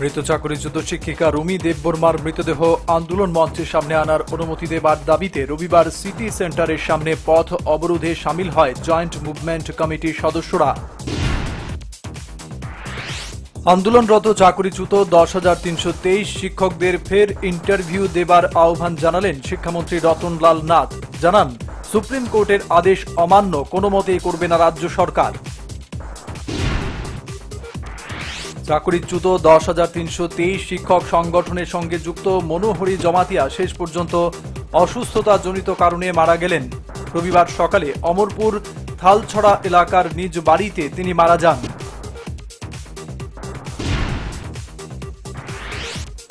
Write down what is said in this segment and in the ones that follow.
মৃত চাকরিচ্যুত শিক্ষিকা রুমি দেববর্মার মৃতদেহ আন্দোলন মঞ্চের সামনে আনার অনুমতি দেবার দাবিতে রবিবার সিটি সেন্টারের সামনে পথ অবরোধে সামিল হয় জয়েন্ট মুভমেন্ট কমিটির সদস্যরা। আন্দোলনরত চাকরিচ্যুত দশ হাজার তিনশো তেইশ শিক্ষকদের ফের ইন্টারভিউ দেবার আহ্বান জানালেন শিক্ষামন্ত্রী রতনলাল নাথ। জানান, সুপ্রিম কোর্টের আদেশ অমান্য কোনো মতেই করবে না রাজ্য সরকার। চাকরিচ্যুত দশ হাজার তিনশো তেইশ শিক্ষক সংগঠনের সঙ্গে যুক্ত মনোহরি জমাতিয়া শেষ পর্যন্ত অসুস্থতাজনিত কারণে মারা গেলেন। রবিবার সকালে অমরপুর থালছড়া এলাকার নিজ বাড়িতে তিনি মারা যান।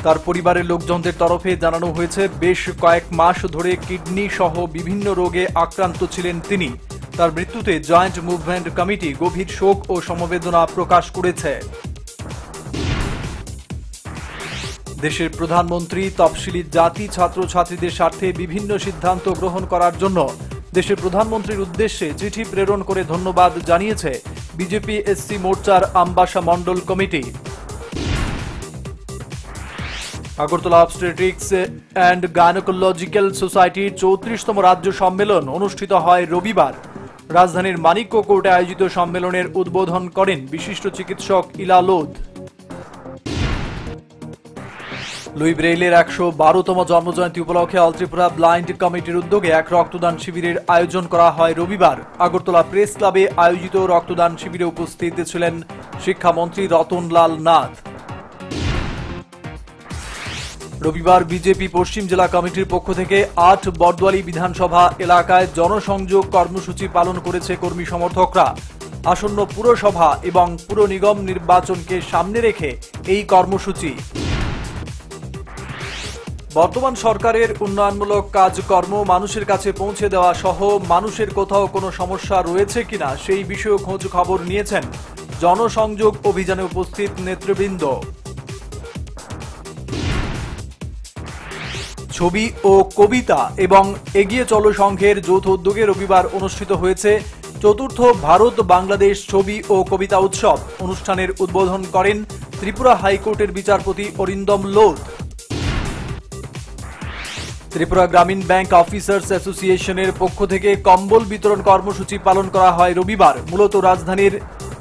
তার পরিবারের লোকজনদের তরফে জানানো হয়েছে, বেশ কয়েক মাস ধরে কিডনি সহ বিভিন্ন রোগে আক্রান্ত ছিলেন তিনি। তার মৃত্যুতে জয়েন্ট মুভমেন্ট কমিটি গভীর শোক ও সমবেদনা প্রকাশ করেছে। দেশের প্রধানমন্ত্রী তফসিলি জাতি, ছাত্রছাত্রীদের স্বার্থে বিভিন্ন সিদ্ধান্ত গ্রহণ করার জন্য দেশের প্রধানমন্ত্রীর উদ্দেশ্যে চিঠি প্রেরণ করে ধন্যবাদ জানিয়েছে বিজেপি এসসি মোর্চার আম্বাসা মণ্ডল committee. Agartala obstetrics and gynaecological সোসাইটির চৌত্রিশতম রাজ্য সম্মেলন অনুষ্ঠিত হয় রবিবার। রাজধানীর মানিক্য কোর্টে আয়োজিত সম্মেলনের উদ্বোধন করেন বিশিষ্ট চিকিৎসক ইলা লুই ব্রেইলের একশো বারোতম জন্মজয়ন্তী উপলক্ষে অল ত্রিপুরা ব্লাইন্ড কমিটির উদ্যোগে এক রক্তদান শিবিরের আয়োজন করা হয় রবিবার। আগরতলা প্রেস ক্লাবে আয়োজিত রক্তদান শিবিরে উপস্থিত ছিলেন শিক্ষামন্ত্রী রতনলাল নাথ। রবিবার বিজেপি পশ্চিম জেলা কমিটির পক্ষ থেকে আট বরদোয়ালি বিধানসভা এলাকায় জনসংযোগ কর্মসূচি পালন করেছে কর্মী সমর্থকরা। আসন্ন পুরসভা এবং পুর নিগম নির্বাচনকে সামনে রেখে এই কর্মসূচি। বর্তমান সরকারের উন্নয়নমূলক কাজকর্ম মানুষের কাছে পৌঁছে দেওয়া সহ মানুষের কোথাও কোনো সমস্যা রয়েছে কিনা সেই বিষয়ে খোঁজ খবর নিয়েছেন জনসংযোগ অভিযানে উপস্থিত নেতৃবৃন্দ। ছবি ও কবিতা এবং এগিয়ে চলো সংঘের যৌথ উদ্যোগে রবিবার অনুষ্ঠিত হয়েছে চতুর্থ ভারত বাংলাদেশ ছবি ও কবিতা উৎসব। অনুষ্ঠানের উদ্বোধন করেন ত্রিপুরা হাইকোর্টের বিচারপতি অরিন্দম লোধ। ত্রিপুরা গ্রামীণ ব্যাংক অফিসার্স অ্যাসোসিয়েশনের পক্ষ থেকে কম্বল বিতরণ কর্মসূচি পালন করা হয় রবিবার। মূলত রাজধানীর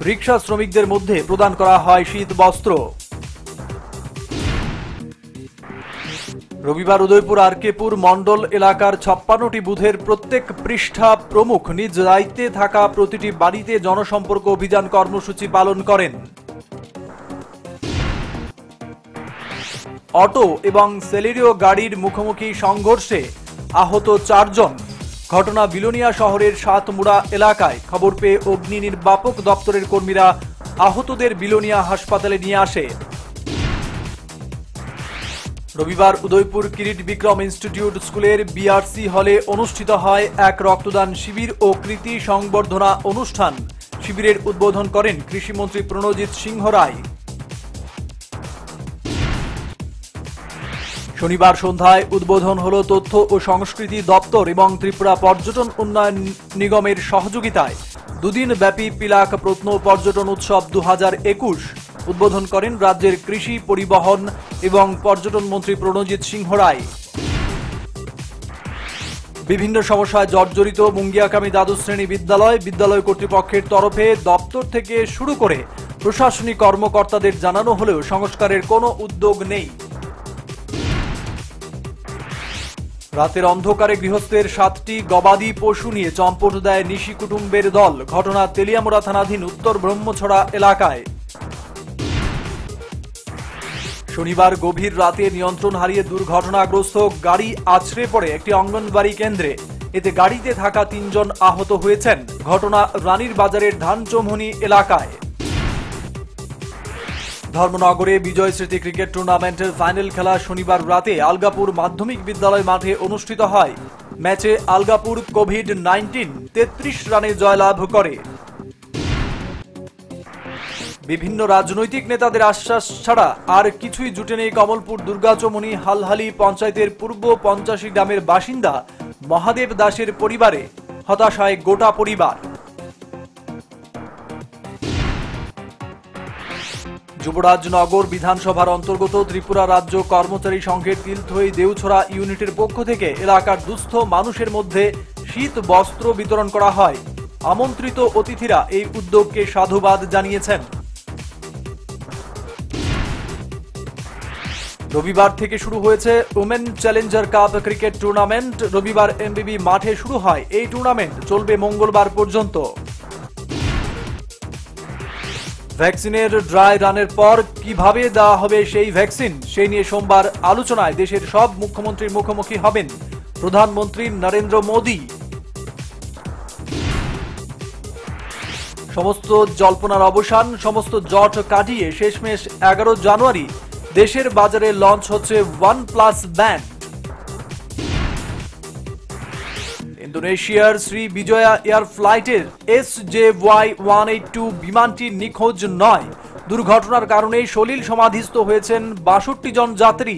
রিক্সা শ্রমিকদের মধ্যে প্রদান করা হয় শীত বস্ত্র। রবিবার উদয়পুর আরকেপুর মণ্ডল এলাকার ছাপ্পান্নটি বুথের প্রত্যেক পৃষ্ঠা প্রমুখ নিজ দায়িত্বে থাকা প্রতিটি বাড়িতে জনসম্পর্ক অভিযান কর্মসূচি পালন করেন। অটো এবং সেলেরিও গাড়ির মুখোমুখি সংঘর্ষে আহত চারজন। ঘটনা বিলোনিয়া শহরের সাতমুড়া এলাকায়। খবর পেয়ে অগ্নি নির্বাপক দপ্তরের কর্মীরা আহতদের বিলোনিয়া হাসপাতালে নিয়ে আসে। রবিবার উদয়পুর কিরিট বিক্রম ইনস্টিটিউট স্কুলের বিআরসি হলে অনুষ্ঠিত হয় এক রক্তদান শিবির ও কৃতি সংবর্ধনা অনুষ্ঠান। শিবিরের উদ্বোধন করেন কৃষিমন্ত্রী প্রণজিৎ সিংহ রায়। শনিবার সন্ধ্যায় উদ্বোধন হল তথ্য ও সংস্কৃতি দপ্তর এবং ত্রিপুরা পর্যটন উন্নয়ন নিগমের সহযোগিতায় দুদিন ব্যাপী পিলাক প্রত্ন পর্যটন উৎসব দু উদ্বোধন করেন রাজ্যের কৃষি পরিবহন এবং পর্যটন মন্ত্রী প্রণজিৎ সিংহ রায়। বিভিন্ন সমস্যায় জর্জরিত মুঙ্গিয়াকামী দ্বাদশ শ্রেণি বিদ্যালয় বিদ্যালয় কর্তৃপক্ষের তরফে দপ্তর থেকে শুরু করে প্রশাসনিক কর্মকর্তাদের জানানো হলেও সংস্কারের কোনো উদ্যোগ নেই। রাতের অন্ধকারে গৃহস্থের সাতটি গবাদি পশু নিয়ে চম্পট দেয় নিশি কুটুম্বের দল। ঘটনা তেলিয়ামোড়া থানাধীন উত্তর ব্রহ্মছড়া এলাকায়। শনিবার গভীর রাতে নিয়ন্ত্রণ হারিয়ে দুর্ঘটনাগ্রস্ত গাড়ি আছড়ে পড়ে একটি অঙ্গনবাড়ি কেন্দ্রে। এতে গাড়িতে থাকা তিনজন আহত হয়েছেন। ঘটনা রানীর বাজারের ধানচমহনি এলাকায়। ধর্মনগরে বিজয় স্মৃতি ক্রিকেট টুর্নামেন্টের ফাইনাল খেলা শনিবার রাতে আলগাপুর মাধ্যমিক বিদ্যালয় মাঠে অনুষ্ঠিত হয়। ম্যাচে আলগাপুর কোভিড নাইন্টিন তেত্রিশ রানে জয়লাভ করে। বিভিন্ন রাজনৈতিক নেতাদের আশ্বাস ছাড়া আর কিছুই জুটে নেই কমলপুর দুর্গাচমনি হালহালি পঞ্চায়েতের পূর্ব পঞ্চাশি গ্রামের বাসিন্দা মহাদেব দাসের পরিবারে হতাশায় গোটা পরিবার। যুবরাজনগর বিধানসভার অন্তর্গত ত্রিপুরা রাজ্য কর্মচারী সংঘের তিলথই দেউছড়া ইউনিটের পক্ষ থেকে এলাকার দুস্থ মানুষের মধ্যে শীত বস্ত্র বিতরণ করা হয়। আমন্ত্রিত অতিথিরা এই উদ্যোগকে সাধুবাদ জানিয়েছেন। রবিবার থেকে শুরু হয়েছে women challenger cup cricket tournament. রবিবার এমবিবি মাঠে শুরু হয়। এই টুর্নামেন্ট চলবে মঙ্গলবার পর্যন্ত। ভ্যাকসিনের ড্রাই রানের পর কীভাবে দেওয়া হবে সেই ভ্যাকসিন সেই নিয়ে সোমবার আলোচনায় দেশের সব মুখ্যমন্ত্রীর মুখোমুখি হবেন প্রধানমন্ত্রী নরেন্দ্র মোদী। সমস্ত জল্পনার অবসান, সমস্ত জট কাটিয়ে শেষমেশ এগারো জানুয়ারি দেশের বাজারে লঞ্চ হচ্ছে ওয়ান প্লাস ব্যান্ড। ইন্দোনেশিয়ার শ্রী বিজয়া এয়ার ফ্লাইটের S J Y one eight two বিমানটি নিখোঁজ নয়। দুর্ঘটনার কারণে সলিল সমাধিস্থ হয়েছেন বাষট্টি জন যাত্রী।